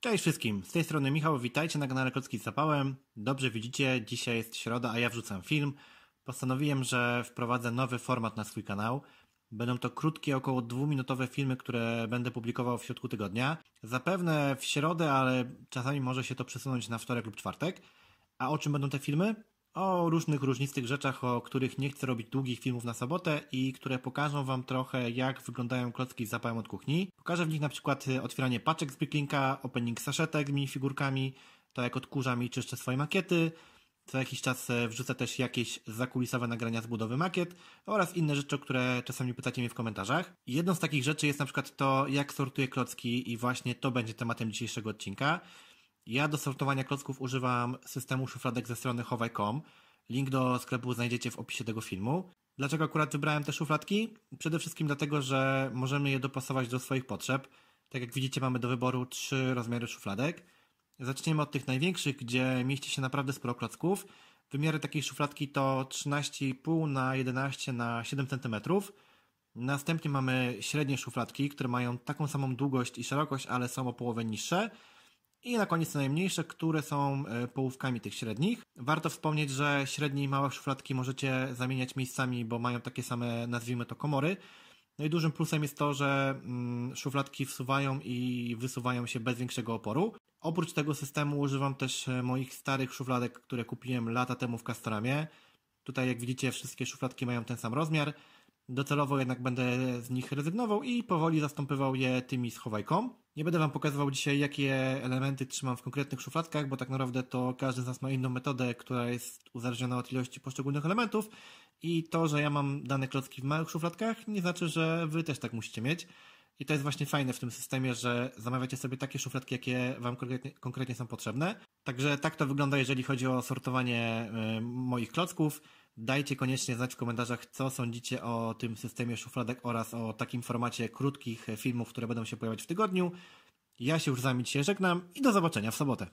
Cześć wszystkim, z tej strony Michał, witajcie na kanale Klocki z Zapałem. Dobrze widzicie, dzisiaj jest środa, a ja wrzucam film. Postanowiłem, że wprowadzę nowy format na swój kanał. Będą to krótkie, około dwuminutowe filmy, które będę publikował w środku tygodnia. Zapewne w środę, ale czasami może się to przesunąć na wtorek lub czwartek. A o czym będą te filmy? O różnych różnistych rzeczach, o których nie chcę robić długich filmów na sobotę i które pokażą Wam trochę, jak wyglądają klocki z zapałem od kuchni. Pokażę w nich na przykład y, otwieranie paczek z Bricklinka, opening saszetek z minifigurkami, to jak odkurzam i czyszczę swoje makiety. Co jakiś czas y, wrzucę też jakieś zakulisowe nagrania z budowy makiet oraz inne rzeczy, które czasami pytacie mnie w komentarzach. Jedną z takich rzeczy jest na przykład to, jak sortuję klocki i właśnie to będzie tematem dzisiejszego odcinka. Ja do sortowania klocków używam systemu szufladek ze strony chowaj.com. Link do sklepu znajdziecie w opisie tego filmu. Dlaczego akurat wybrałem te szufladki? Przede wszystkim dlatego, że możemy je dopasować do swoich potrzeb. Tak jak widzicie, mamy do wyboru trzy rozmiary szufladek. Zaczniemy od tych największych, gdzie mieści się naprawdę sporo klocków. Wymiary takiej szufladki to 13,5 na 11 na 7 cm. Następnie mamy średnie szufladki, które mają taką samą długość i szerokość, ale są o połowę niższe. I na koniec najmniejsze, które są e, połówkami tych średnich. Warto wspomnieć, że średnie i małe szufladki możecie zamieniać miejscami, bo mają takie same, nazwijmy to, komory. No i dużym plusem jest to, że mm, szufladki wsuwają i wysuwają się bez większego oporu. Oprócz tego systemu używam też e, moich starych szufladek, które kupiłem lata temu w Castoramie. Tutaj jak widzicie wszystkie szufladki mają ten sam rozmiar. Docelowo jednak będę z nich rezygnował i powoli zastąpywał je tymi z chowajką. Nie będę Wam pokazywał dzisiaj, jakie elementy trzymam w konkretnych szufladkach, bo tak naprawdę to każdy z nas ma inną metodę, która jest uzależniona od ilości poszczególnych elementów i to, że ja mam dane klocki w małych szufladkach, nie znaczy, że Wy też tak musicie mieć. I to jest właśnie fajne w tym systemie, że zamawiacie sobie takie szufladki, jakie Wam konkretnie, konkretnie są potrzebne. Także tak to wygląda, jeżeli chodzi o sortowanie y, moich klocków. Dajcie koniecznie znać w komentarzach, co sądzicie o tym systemie szufladek oraz o takim formacie krótkich filmów, które będą się pojawiać w tygodniu. Ja się już z Wami dzisiaj żegnam i do zobaczenia w sobotę.